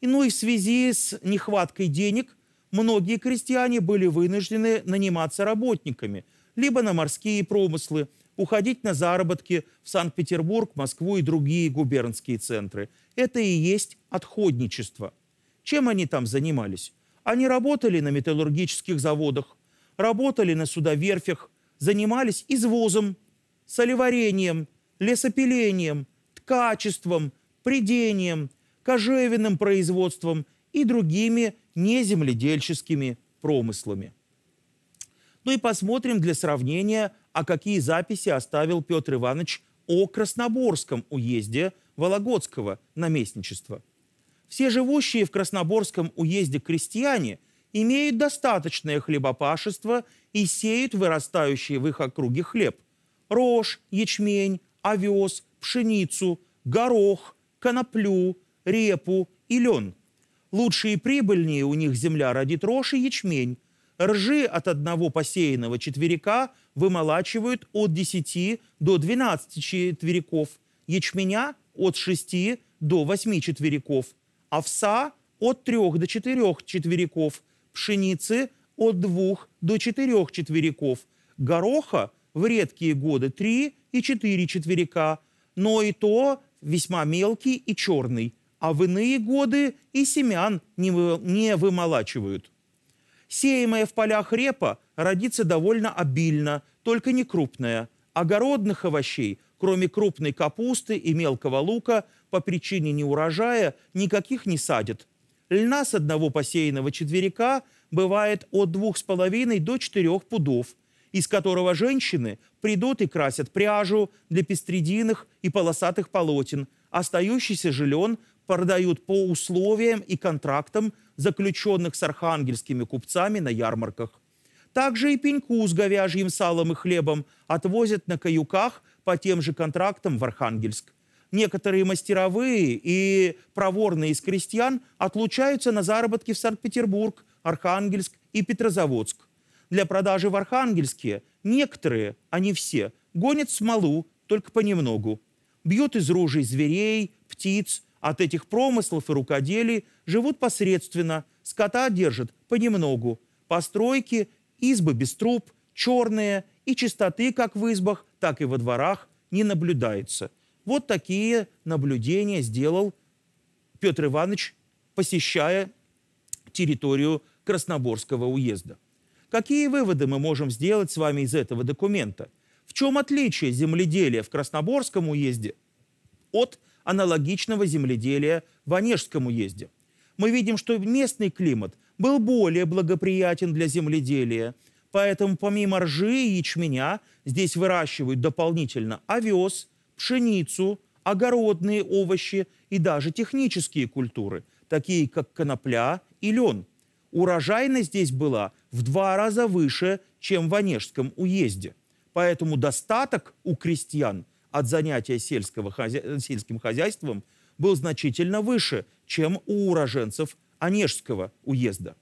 И, ну и в связи с нехваткой денег многие крестьяне были вынуждены наниматься работниками, либо на морские промыслы, уходить на заработки в Санкт-Петербург, Москву и другие губернские центры. Это и есть отходничество. Чем они там занимались? Они работали на металлургических заводах, работали на судоверфях, занимались извозом, солеварением, лесопилением, ткачеством, придением, кожевенным производством и другими неземледельческими промыслами. Ну и посмотрим для сравнения, а какие записи оставил Петр Иванович о Красноборском уезде Вологодского наместничества. Все живущие в Красноборском уезде крестьяне имеют достаточное хлебопашество и сеют вырастающий в их округе хлеб. Рожь, ячмень, овес, пшеницу, горох, коноплю, репу и лен. Лучше и прибыльнее у них земля родит рожь и ячмень. Ржи от одного посеянного четверика вымолачивают от 10 до 12 четвериков, ячменя от 6 до 8 четвериков, овса от 3 до 4 четвериков, пшеницы от 2 до 4 четвериков, гороха в редкие годы 3 и 4 четверика, но и то весьма мелкий и черный, а в иные годы и семян не, вы, не вымолачивают. Сеемая в полях репа родится довольно обильно, только не крупная. Огородных овощей, кроме крупной капусты и мелкого лука, по причине неурожая никаких не садят. Льна с одного посеянного четверика бывает от двух с половиной до четырех пудов – из которого женщины придут и красят пряжу для пестрединых и полосатых полотен. Остающийся же лен продают по условиям и контрактам заключенных с архангельскими купцами на ярмарках. Также и пеньку с говяжьим салом и хлебом отвозят на каюках по тем же контрактам в Архангельск. Некоторые мастеровые и проворные из крестьян отлучаются на заработки в Санкт-Петербург, Архангельск и Петрозаводск. Для продажи в Архангельске некоторые, а не все, гонят смолу, только понемногу. Бьют из ружей зверей, птиц. От этих промыслов и рукоделий живут посредственно, скота держат понемногу. Постройки, избы без труб, черные и чистоты как в избах, так и во дворах не наблюдается. Вот такие наблюдения сделал Петр Иванович, посещая территорию Красноборского уезда. Какие выводы мы можем сделать с вами из этого документа? В чем отличие земледелия в Красноборском уезде от аналогичного земледелия в Онежском уезде? Мы видим, что местный климат был более благоприятен для земледелия, поэтому помимо ржи и ячменя здесь выращивают дополнительно овес, пшеницу, огородные овощи и даже технические культуры, такие как конопля и лен. Урожайность здесь была в два раза выше, чем в Онежском уезде. Поэтому достаток у крестьян от занятия сельского, сельским хозяйством был значительно выше, чем у уроженцев Онежского уезда.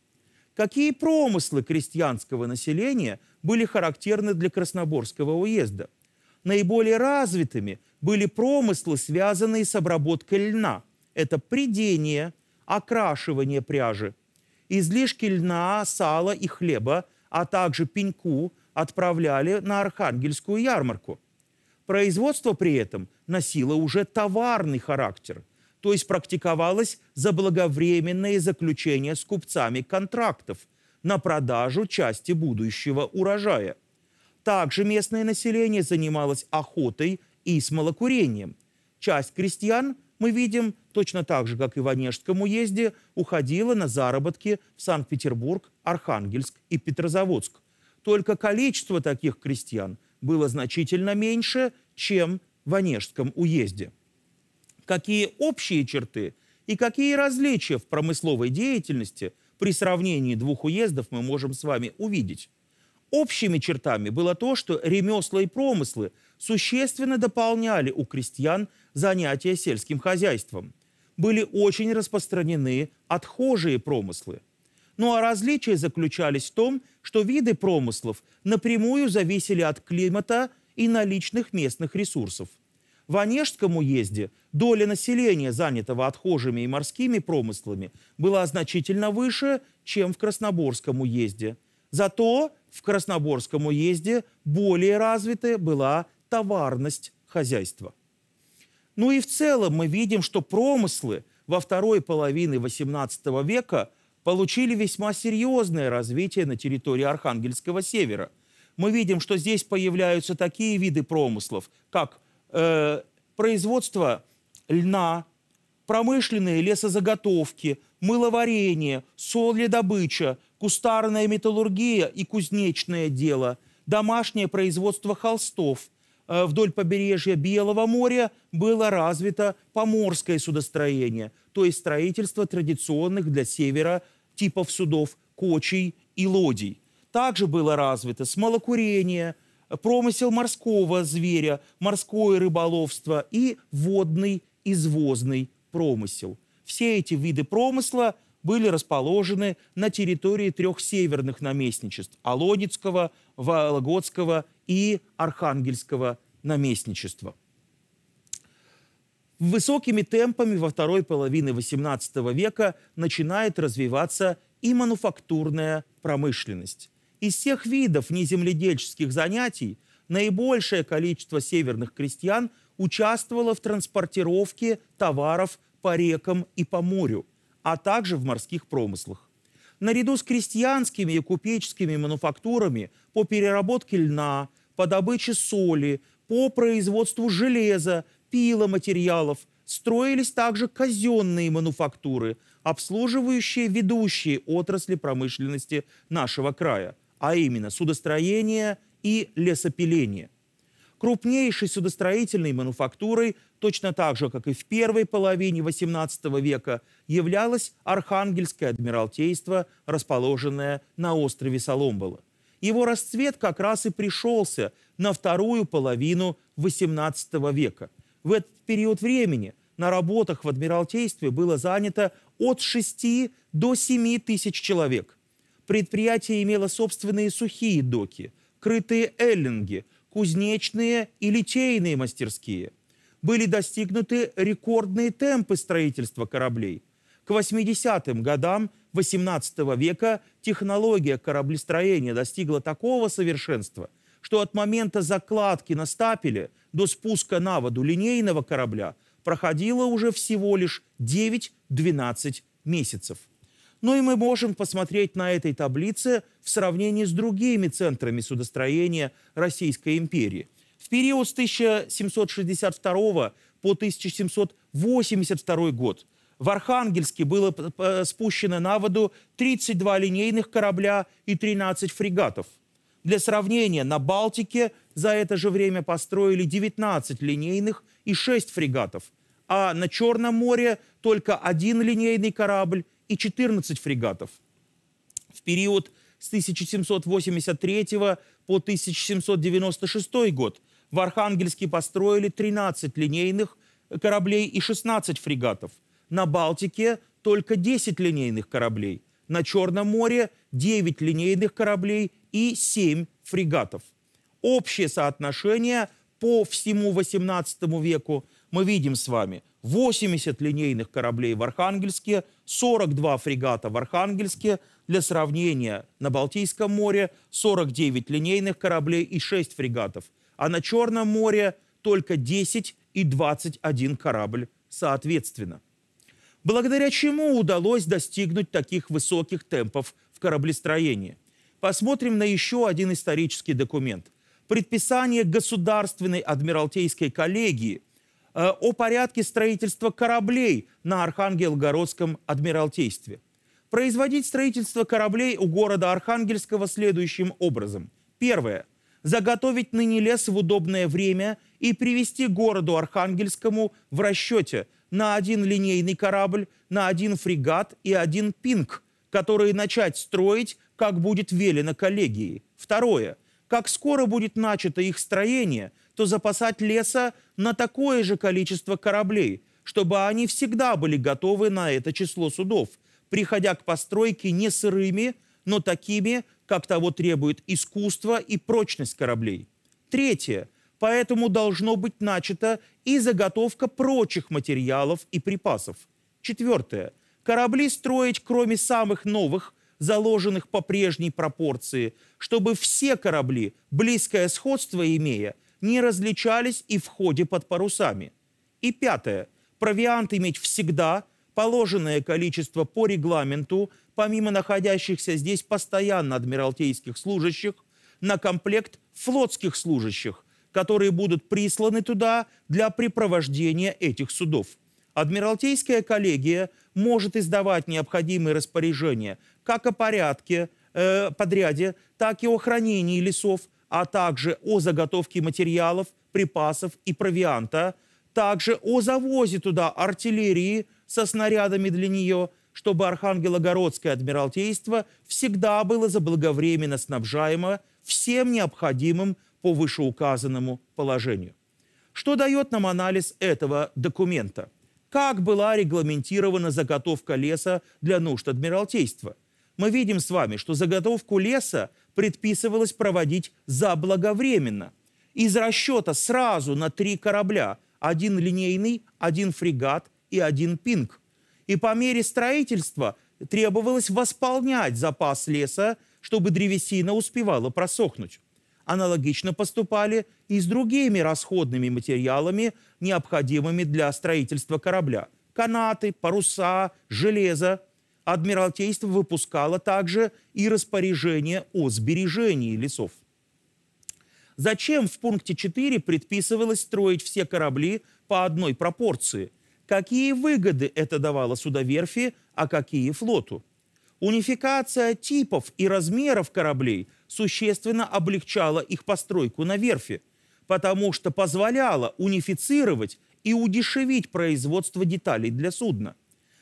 Какие промыслы крестьянского населения были характерны для Красноборского уезда? Наиболее развитыми были промыслы, связанные с обработкой льна. Это придение, окрашивание пряжи, излишки льна, сала и хлеба, а также пеньку отправляли на Архангельскую ярмарку. Производство при этом носило уже товарный характер – то есть практиковалось заблаговременное заключение с купцами контрактов на продажу части будущего урожая. Также местное население занималось охотой и смолокурением. Часть крестьян, мы видим, точно так же, как и в Онежском уезде, уходила на заработки в Санкт-Петербург, Архангельск и Петрозаводск. Только количество таких крестьян было значительно меньше, чем в Онежском уезде какие общие черты и какие различия в промысловой деятельности при сравнении двух уездов мы можем с вами увидеть. Общими чертами было то, что ремесла и промыслы существенно дополняли у крестьян занятия сельским хозяйством. Были очень распространены отхожие промыслы. Ну а различия заключались в том, что виды промыслов напрямую зависели от климата и наличных местных ресурсов – в Онежском уезде доля населения, занятого отхожими и морскими промыслами, была значительно выше, чем в Красноборском уезде. Зато в Красноборском уезде более развитая была товарность хозяйства. Ну и в целом мы видим, что промыслы во второй половине XVIII века получили весьма серьезное развитие на территории Архангельского севера. Мы видим, что здесь появляются такие виды промыслов, как э, производство льна, промышленные лесозаготовки, мыловарение, соледобыча, кустарная металлургия и кузнечное дело, домашнее производство холстов. Э, вдоль побережья Белого моря было развито поморское судостроение, то есть строительство традиционных для севера типов судов кочей и лодий. Также было развито смолокурение – промысел морского зверя, морское рыболовство и водный извозный промысел. Все эти виды промысла были расположены на территории трех северных наместничеств – Алонецкого, Вологодского и Архангельского наместничества. Высокими темпами во второй половине XVIII века начинает развиваться и мануфактурная промышленность. Из всех видов неземледельческих занятий наибольшее количество северных крестьян участвовало в транспортировке товаров по рекам и по морю, а также в морских промыслах. Наряду с крестьянскими и купеческими мануфактурами по переработке льна, по добыче соли, по производству железа, пиломатериалов строились также казенные мануфактуры, обслуживающие ведущие отрасли промышленности нашего края – а именно судостроение и лесопиление. Крупнейшей судостроительной мануфактурой точно так же, как и в первой половине XVIII века, являлось Архангельское адмиралтейство, расположенное на острове Соломбола. Его расцвет как раз и пришелся на вторую половину XVIII века. В этот период времени на работах в Адмиралтействе было занято от 6 до 7 тысяч человек. Предприятие имело собственные сухие доки, крытые эллинги, кузнечные и литейные мастерские. Были достигнуты рекордные темпы строительства кораблей. К 80-м годам XVIII века технология кораблестроения достигла такого совершенства, что от момента закладки на стапеле до спуска на воду линейного корабля проходило уже всего лишь 9-12 месяцев. Ну и мы можем посмотреть на этой таблице в сравнении с другими центрами судостроения Российской империи. В период с 1762 по 1782 год в Архангельске было спущено на воду 32 линейных корабля и 13 фрегатов. Для сравнения, на Балтике за это же время построили 19 линейных и 6 фрегатов, а на Черном море только один линейный корабль и 14 фрегатов. В период с 1783 по 1796 год в Архангельске построили 13 линейных кораблей и 16 фрегатов – на Балтике только 10 линейных кораблей. На Черном море 9 линейных кораблей и 7 фрегатов. Общее соотношение по всему 18 веку мы видим с вами 80 линейных кораблей в Архангельске, 42 фрегата в Архангельске. Для сравнения, на Балтийском море 49 линейных кораблей и 6 фрегатов. А на Черном море только 10 и 21 корабль соответственно благодаря чему удалось достигнуть таких высоких темпов в кораблестроении. Посмотрим на еще один исторический документ. Предписание Государственной Адмиралтейской коллегии э, о порядке строительства кораблей на Архангелгородском Адмиралтействе. Производить строительство кораблей у города Архангельского следующим образом. Первое. Заготовить ныне лес в удобное время и привести городу Архангельскому в расчете на один линейный корабль, на один фрегат и один пинг, которые начать строить, как будет велено коллегии. Второе. Как скоро будет начато их строение, то запасать леса на такое же количество кораблей, чтобы они всегда были готовы на это число судов, приходя к постройке не сырыми, но такими, как того требует искусство и прочность кораблей. Третье поэтому должно быть начата и заготовка прочих материалов и припасов. Четвертое. Корабли строить, кроме самых новых, заложенных по прежней пропорции, чтобы все корабли, близкое сходство имея, не различались и в ходе под парусами. И пятое. Провиант иметь всегда, положенное количество по регламенту, помимо находящихся здесь постоянно адмиралтейских служащих, на комплект флотских служащих, которые будут присланы туда для препровождения этих судов. Адмиралтейская коллегия может издавать необходимые распоряжения как о порядке, э, подряде, так и о хранении лесов, а также о заготовке материалов, припасов и провианта, также о завозе туда артиллерии со снарядами для нее, чтобы Архангелогородское адмиралтейство всегда было заблаговременно снабжаемо всем необходимым по вышеуказанному положению. Что дает нам анализ этого документа? Как была регламентирована заготовка леса для нужд Адмиралтейства? Мы видим с вами, что заготовку леса предписывалось проводить заблаговременно. Из расчета сразу на три корабля – один линейный, один фрегат и один пинг. И по мере строительства требовалось восполнять запас леса, чтобы древесина успевала просохнуть. Аналогично поступали и с другими расходными материалами, необходимыми для строительства корабля. Канаты, паруса, железо. Адмиралтейство выпускало также и распоряжение о сбережении лесов. Зачем в пункте 4 предписывалось строить все корабли по одной пропорции? Какие выгоды это давало судоверфи, а какие флоту? Унификация типов и размеров кораблей существенно облегчала их постройку на верфи, потому что позволяла унифицировать и удешевить производство деталей для судна.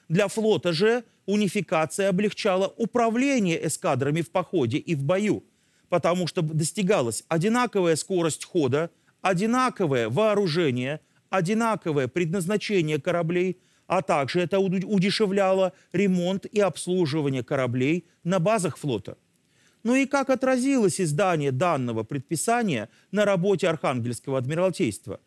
Для флота же унификация облегчала управление эскадрами в походе и в бою, потому что достигалась одинаковая скорость хода, одинаковое вооружение, одинаковое предназначение кораблей, а также это удешевляло ремонт и обслуживание кораблей на базах флота. Ну и как отразилось издание данного предписания на работе Архангельского адмиралтейства?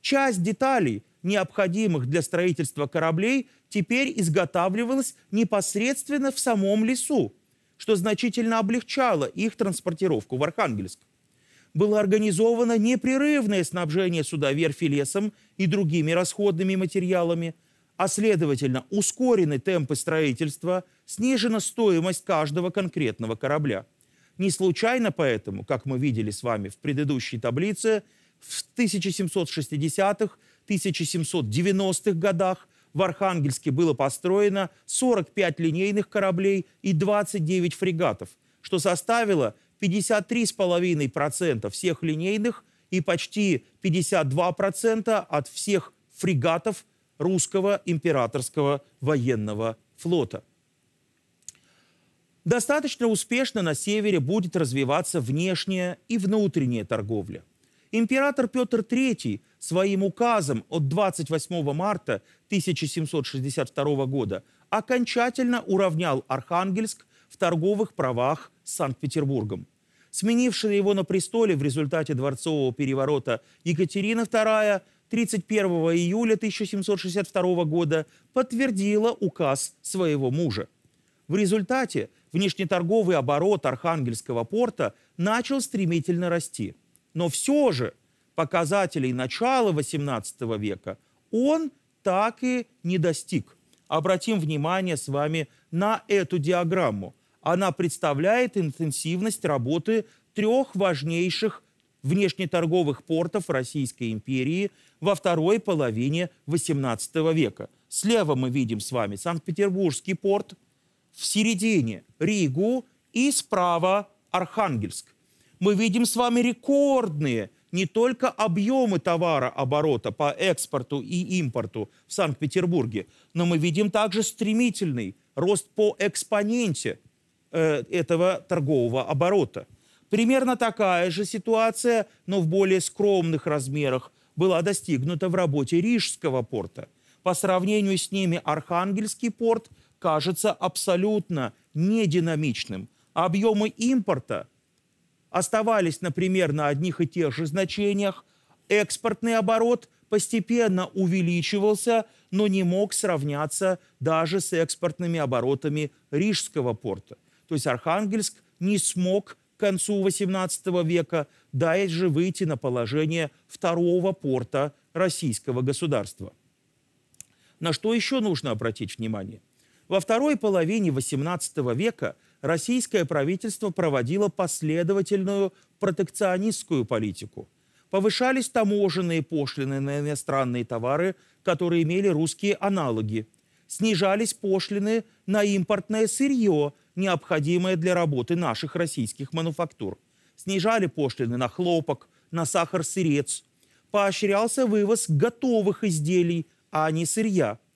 Часть деталей, необходимых для строительства кораблей, теперь изготавливалась непосредственно в самом лесу, что значительно облегчало их транспортировку в Архангельск. Было организовано непрерывное снабжение суда верфи лесом и другими расходными материалами, а следовательно ускорены темпы строительства, снижена стоимость каждого конкретного корабля – не случайно поэтому, как мы видели с вами в предыдущей таблице, в 1760-х, 1790-х годах в Архангельске было построено 45 линейных кораблей и 29 фрегатов, что составило 53,5% всех линейных и почти 52% от всех фрегатов русского императорского военного флота. Достаточно успешно на севере будет развиваться внешняя и внутренняя торговля. Император Петр III своим указом от 28 марта 1762 года окончательно уравнял Архангельск в торговых правах с Санкт-Петербургом. Сменившая его на престоле в результате дворцового переворота Екатерина II 31 июля 1762 года подтвердила указ своего мужа. В результате внешнеторговый оборот Архангельского порта начал стремительно расти. Но все же показателей начала XVIII века он так и не достиг. Обратим внимание с вами на эту диаграмму. Она представляет интенсивность работы трех важнейших внешнеторговых портов Российской империи во второй половине XVIII века. Слева мы видим с вами Санкт-Петербургский порт – в середине Ригу и справа Архангельск. Мы видим с вами рекордные не только объемы товарооборота по экспорту и импорту в Санкт-Петербурге, но мы видим также стремительный рост по экспоненте э, этого торгового оборота. Примерно такая же ситуация, но в более скромных размерах, была достигнута в работе Рижского порта. По сравнению с ними Архангельский порт кажется абсолютно нединамичным. Объемы импорта оставались, например, на одних и тех же значениях. Экспортный оборот постепенно увеличивался, но не мог сравняться даже с экспортными оборотами Рижского порта. То есть Архангельск не смог к концу XVIII века даже выйти на положение второго порта российского государства. На что еще нужно обратить внимание? Во второй половине XVIII века российское правительство проводило последовательную протекционистскую политику. Повышались таможенные пошлины на иностранные товары, которые имели русские аналоги. Снижались пошлины на импортное сырье, необходимое для работы наших российских мануфактур. Снижали пошлины на хлопок, на сахар-сырец. Поощрялся вывоз готовых изделий, а не сырья –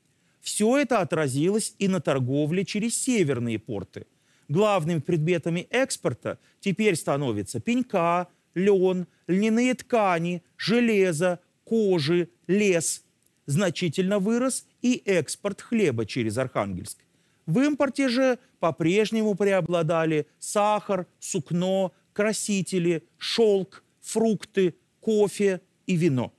все это отразилось и на торговле через северные порты. Главными предметами экспорта теперь становятся пенька, лен, льняные ткани, железо, кожи, лес. Значительно вырос и экспорт хлеба через Архангельск. В импорте же по-прежнему преобладали сахар, сукно, красители, шелк, фрукты, кофе и вино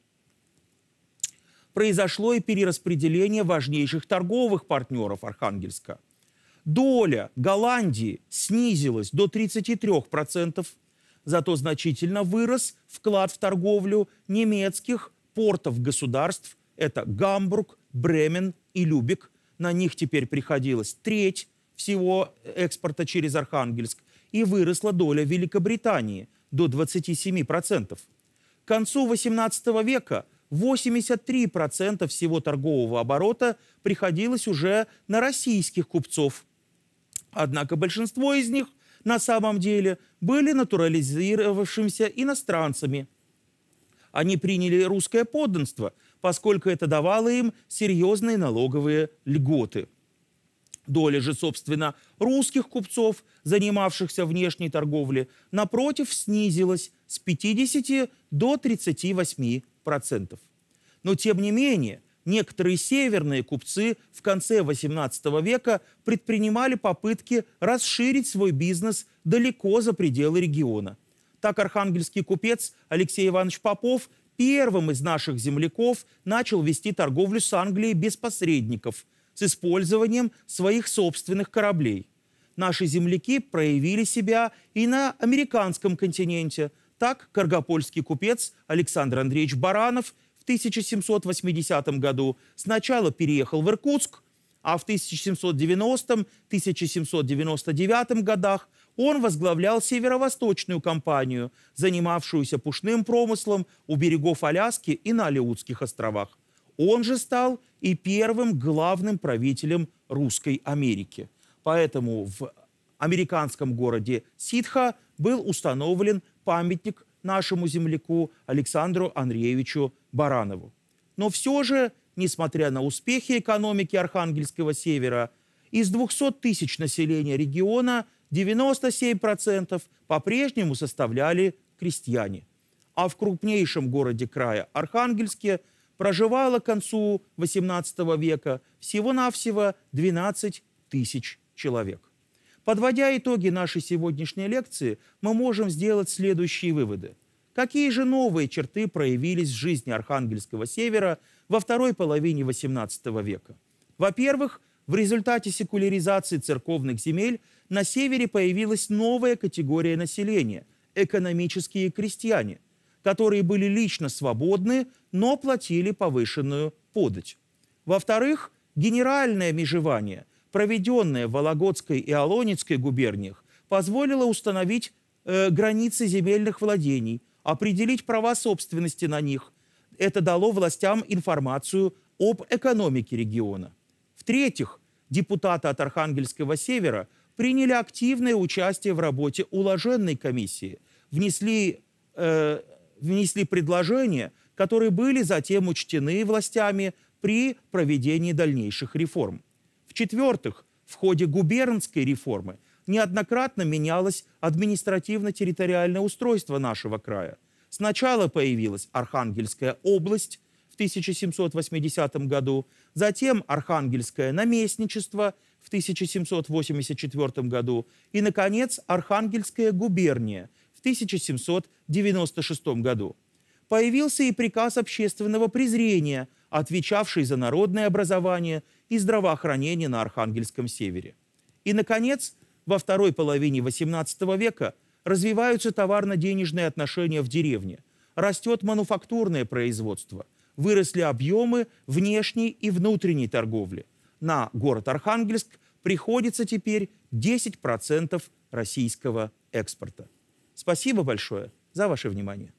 произошло и перераспределение важнейших торговых партнеров Архангельска. Доля Голландии снизилась до 33%, зато значительно вырос вклад в торговлю немецких портов государств. Это Гамбург, Бремен и Любек. На них теперь приходилось треть всего экспорта через Архангельск. И выросла доля Великобритании до 27%. К концу XVIII века 83% всего торгового оборота приходилось уже на российских купцов. Однако большинство из них на самом деле были натурализировавшимися иностранцами. Они приняли русское подданство, поскольку это давало им серьезные налоговые льготы. Доля же, собственно, русских купцов, занимавшихся внешней торговлей, напротив, снизилась с 50 до 38 процентов. Но, тем не менее, некоторые северные купцы в конце XVIII века предпринимали попытки расширить свой бизнес далеко за пределы региона. Так архангельский купец Алексей Иванович Попов первым из наших земляков начал вести торговлю с Англией без посредников, с использованием своих собственных кораблей. Наши земляки проявили себя и на американском континенте. Так каргопольский купец Александр Андреевич Баранов – 1780 году сначала переехал в Иркутск, а в 1790-1799 годах он возглавлял северо-восточную компанию, занимавшуюся пушным промыслом у берегов Аляски и на Алеутских островах. Он же стал и первым главным правителем Русской Америки. Поэтому в американском городе Ситха был установлен памятник нашему земляку Александру Андреевичу Баранову. Но все же, несмотря на успехи экономики Архангельского севера, из 200 тысяч населения региона 97% по-прежнему составляли крестьяне. А в крупнейшем городе края Архангельске проживало к концу XVIII века всего-навсего 12 тысяч человек. Подводя итоги нашей сегодняшней лекции, мы можем сделать следующие выводы. Какие же новые черты проявились в жизни Архангельского севера во второй половине XVIII века? Во-первых, в результате секуляризации церковных земель на севере появилась новая категория населения – экономические крестьяне, которые были лично свободны, но платили повышенную подать. Во-вторых, генеральное межевание – проведенная в Вологодской и Алонецкой губерниях, позволила установить э, границы земельных владений, определить права собственности на них. Это дало властям информацию об экономике региона. В-третьих, депутаты от Архангельского севера приняли активное участие в работе уложенной комиссии, внесли, э, внесли предложения, которые были затем учтены властями при проведении дальнейших реформ. В-четвертых, в ходе губернской реформы неоднократно менялось административно-территориальное устройство нашего края. Сначала появилась Архангельская область в 1780 году, затем Архангельское наместничество в 1784 году и, наконец, Архангельская губерния в 1796 году. Появился и приказ общественного презрения, отвечавший за народное образование – и здравоохранения на Архангельском севере. И, наконец, во второй половине XVIII века развиваются товарно-денежные отношения в деревне, растет мануфактурное производство, выросли объемы внешней и внутренней торговли. На город Архангельск приходится теперь 10% российского экспорта. Спасибо большое за ваше внимание.